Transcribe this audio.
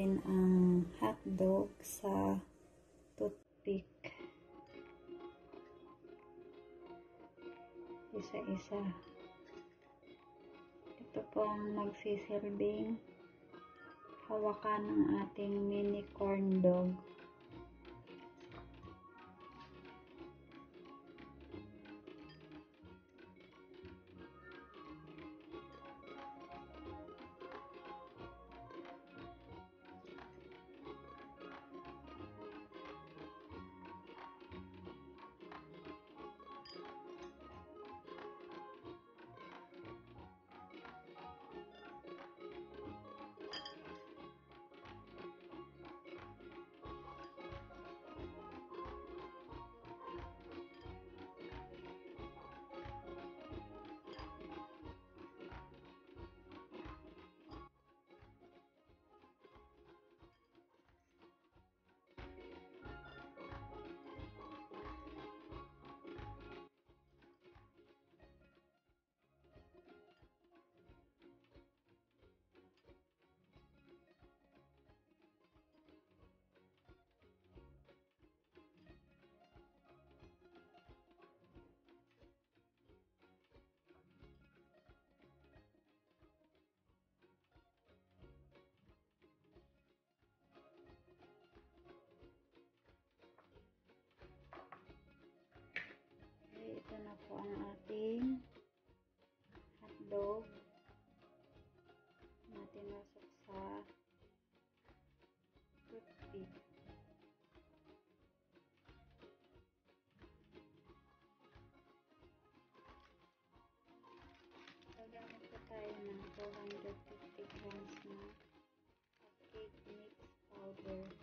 natin ang hotdog sa toothpick. Isa-isa. Ito po ang magsisilbing hawakan ng ating mini corn dog. Po ang ating hotdog na tinusok sa toothpick. Gagamit po tayo ng 250 grams na cake mix powder.